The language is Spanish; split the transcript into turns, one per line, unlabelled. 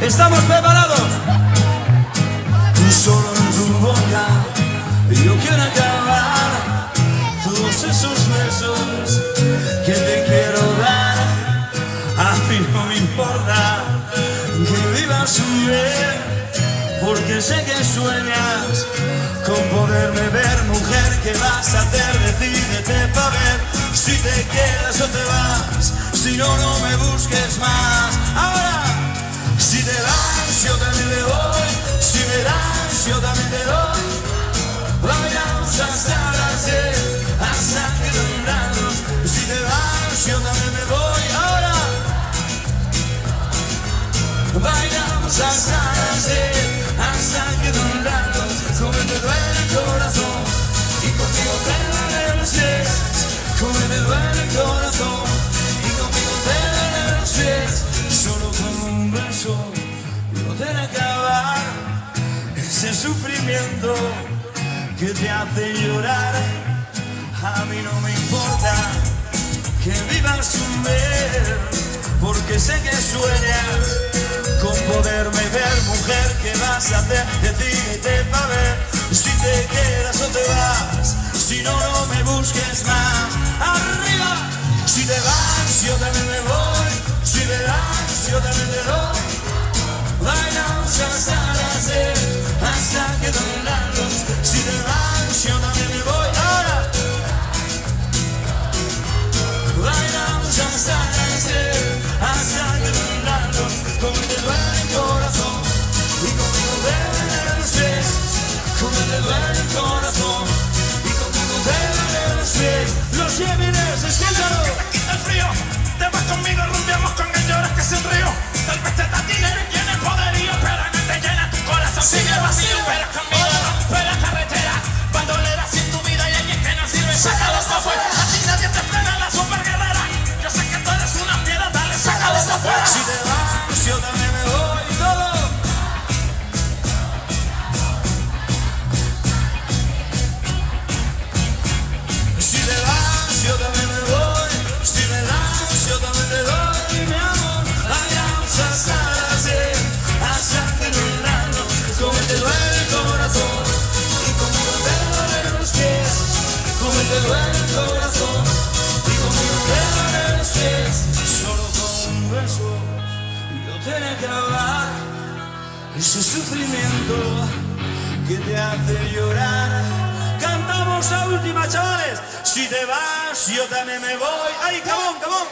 ¿Estamos preparados?
Solo en tu boca yo quiero acabar todos esos besos que te quiero dar. A mí no me importa que vivas un bien, porque sé que sueñas con poderme ver, mujer. ¿Qué vas a hacer? Decídete para ver si te quedas o te vas. Si no, no me busques más. Ahora, si te vas, yo también me voy. Si me das, yo también te doy. Vayamos hasta las diez, hasta. Si te vas, yo también me voy. Ahora, vayamos te haré acabar ese sufrimiento que te hace llorar. A mí no me importa que vivas un ver, porque sé que sueñas con poderme ver, mujer. ¿Qué vas a hacer? Decídete para ver si te quedas o te vas. Si no, no me busques más. Géminis, escúchalo.
el frío. Te vas conmigo,
duele el corazón y como te duelen los. Solo con un beso yo te haré acabar ese sufrimiento que te hace llorar. Cantamos la última, chavales. Si te vas, yo también me voy. ¡Ay, cabón, cabón!